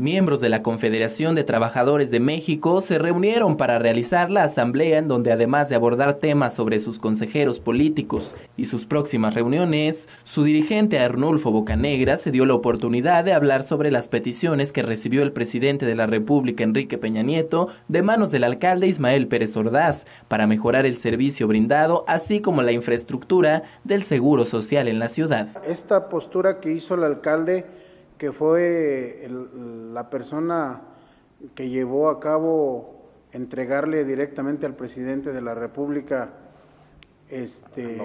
Miembros de la Confederación de Trabajadores de México se reunieron para realizar la asamblea en donde además de abordar temas sobre sus consejeros políticos y sus próximas reuniones, su dirigente Arnulfo Bocanegra se dio la oportunidad de hablar sobre las peticiones que recibió el presidente de la República Enrique Peña Nieto de manos del alcalde Ismael Pérez Ordaz para mejorar el servicio brindado así como la infraestructura del seguro social en la ciudad. Esta postura que hizo el alcalde que fue la persona que llevó a cabo entregarle directamente al presidente de la República este,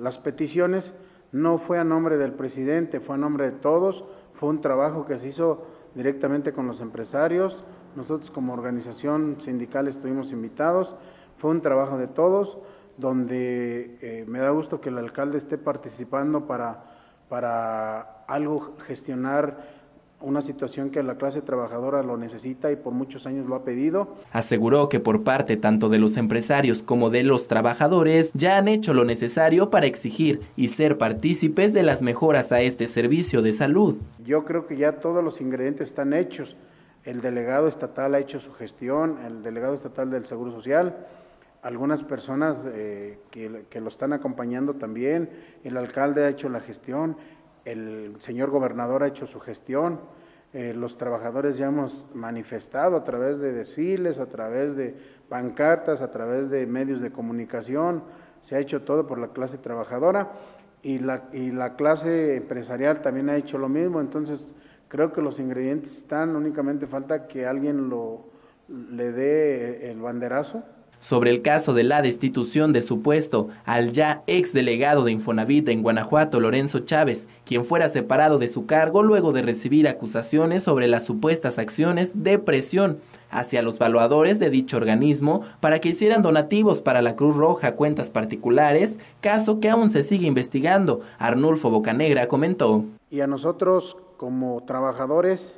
las peticiones, no fue a nombre del presidente, fue a nombre de todos, fue un trabajo que se hizo directamente con los empresarios, nosotros como organización sindical estuvimos invitados, fue un trabajo de todos, donde eh, me da gusto que el alcalde esté participando para para algo gestionar una situación que la clase trabajadora lo necesita y por muchos años lo ha pedido. Aseguró que por parte tanto de los empresarios como de los trabajadores ya han hecho lo necesario para exigir y ser partícipes de las mejoras a este servicio de salud. Yo creo que ya todos los ingredientes están hechos. El delegado estatal ha hecho su gestión, el delegado estatal del Seguro Social, algunas personas eh, que, lo están acompañando también, el alcalde ha hecho la gestión, el señor gobernador ha hecho su gestión, eh, los trabajadores ya hemos manifestado a través de desfiles, a través de pancartas, a través de medios de comunicación, se ha hecho todo por la clase trabajadora y la, y la clase empresarial también ha hecho lo mismo, entonces creo que los ingredientes están, únicamente falta que alguien lo, le dé el banderazo sobre el caso de la destitución de su puesto al ya ex delegado de Infonavit en Guanajuato, Lorenzo Chávez, quien fuera separado de su cargo luego de recibir acusaciones sobre las supuestas acciones de presión hacia los valuadores de dicho organismo para que hicieran donativos para la Cruz Roja cuentas particulares, caso que aún se sigue investigando. Arnulfo Bocanegra comentó. Y a nosotros como trabajadores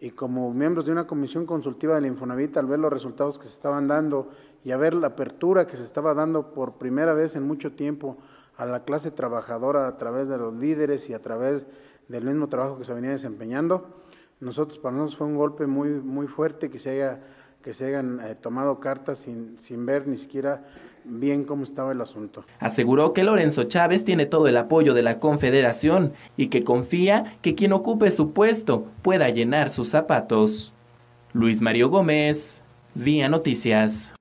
y como miembros de una comisión consultiva del Infonavit, al ver los resultados que se estaban dando y a ver la apertura que se estaba dando por primera vez en mucho tiempo a la clase trabajadora a través de los líderes y a través del mismo trabajo que se venía desempeñando, nosotros para nosotros fue un golpe muy muy fuerte que se haya que se hayan eh, tomado cartas sin, sin ver ni siquiera bien cómo estaba el asunto. Aseguró que Lorenzo Chávez tiene todo el apoyo de la Confederación y que confía que quien ocupe su puesto pueda llenar sus zapatos. Luis Mario Gómez, Vía Noticias.